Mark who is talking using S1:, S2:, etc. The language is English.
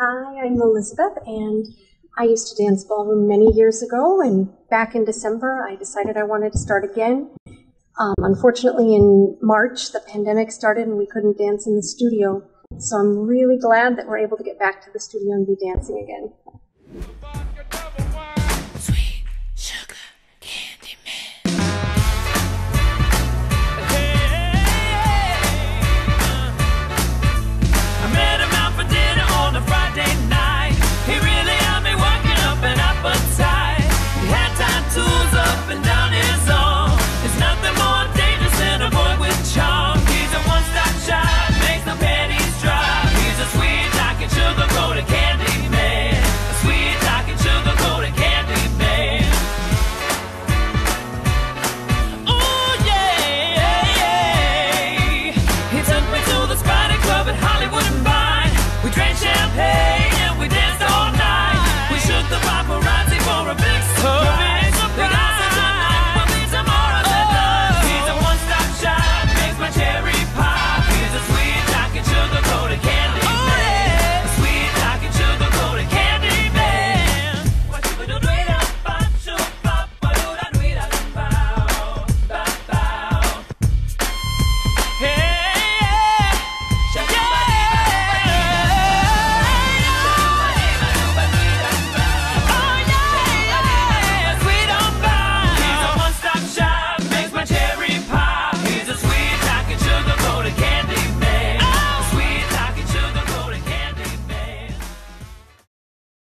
S1: I'm Elizabeth, and I used to dance ballroom many years ago, and back in December, I decided I wanted to start again. Um, unfortunately, in March, the pandemic started and we couldn't dance in the studio. So I'm really glad that we're able to get back to the studio and be dancing again. package of the loaded candy.